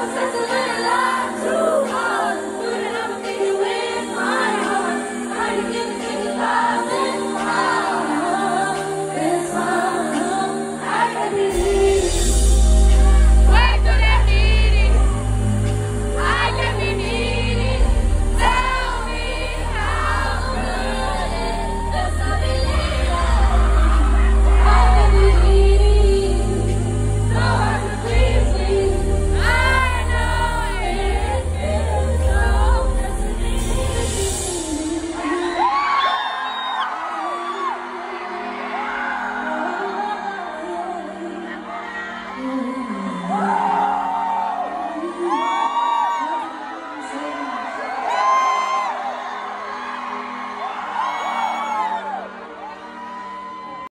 Vamos,